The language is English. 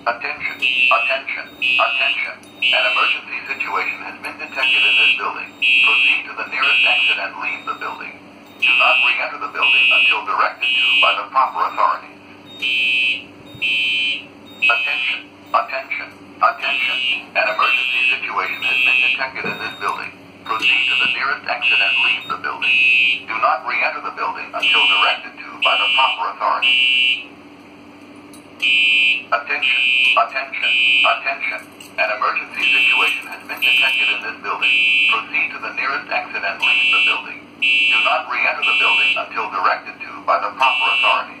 Attention, attention. Attention. An emergency situation has been detected in this building. Proceed to the nearest exit and leave the building. Do not re-enter the building until directed to by the proper authorities. Attention, attention, attention. An emergency situation has been detected in this building. Proceed to the nearest exit and leave the building. Do not re-enter the building until directed to by the proper authorities. Attention, attention, attention. An emergency situation has been detected in this building. Proceed to the nearest exit and leave the building. Do not re-enter the building until directed to by the proper authorities.